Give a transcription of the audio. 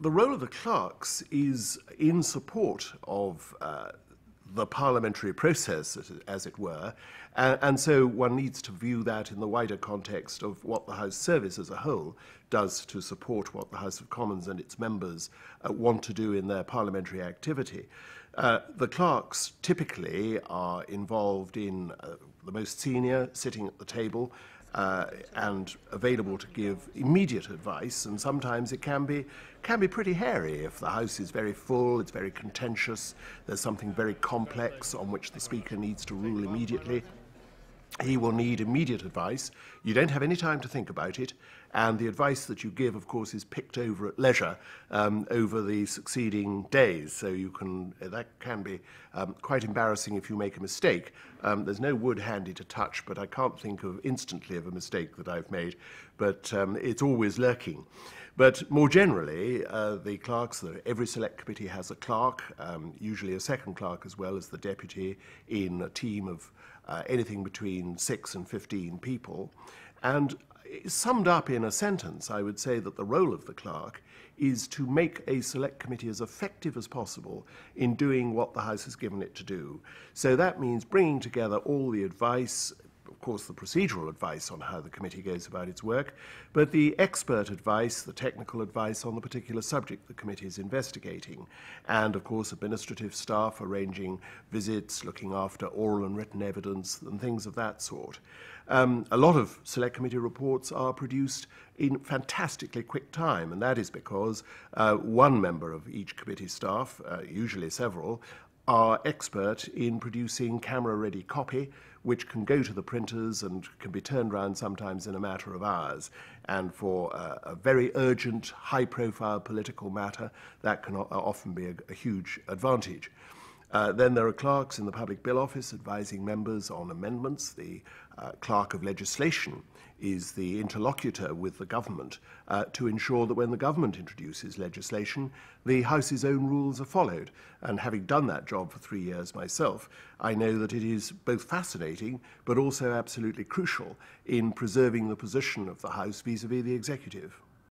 The role of the clerks is in support of uh, the parliamentary process, as it were, and, and, so one needs to view that in the wider context of what the House Service as a whole does to support what the House of Commons and its members uh, want to do in their parliamentary activity. Uh, the clerks typically are involved in uh, the most senior sitting at the table uh, and available to give immediate advice, and sometimes it can be can be pretty hairy if the house is very full, it's very contentious, there's something very complex on which the speaker needs to rule immediately. He will need immediate advice. You don't have any time to think about it, and the advice that you give, of course, is picked over at leisure um, over the succeeding days. So you can that can be um, quite embarrassing if you make a mistake. Um, there's no wood handy to touch, but I can't think of instantly of a mistake that I've made. But um, it's always lurking. But more generally, uh, the clerks, every select committee has a clerk, um, usually a second clerk as well as the deputy, in a team of uh, anything between 6 and 15 people. And summed up in a sentence, I would say that the role of the clerk is to make a select committee as effective as possible in doing what the House has given it to do. So that means bringing together all the advice, of course, the procedural advice on how the committee goes about its work, but the expert advice, the technical advice on the particular subject the committee is investigating, and, of course, administrative staff arranging visits, looking after oral and written evidence, and things of that sort. Um, a lot of select committee reports are produced in fantastically quick time, and that is because uh, one member of each committee staff, uh, usually several, are expert in producing camera-ready copy, which can go to the printers and can be turned around sometimes in a matter of hours. And for uh, a very urgent, high-profile political matter, that can often be a, a huge advantage. Uh, then there are clerks in the Public Bill Office advising members on amendments. The uh, clerk of legislation is the interlocutor with the government uh, to ensure that when the government introduces legislation, the House's own rules are followed. And having done that job for three years myself, I know that it is both fascinating but also absolutely crucial in preserving the position of the House vis-à-vis -vis the executive.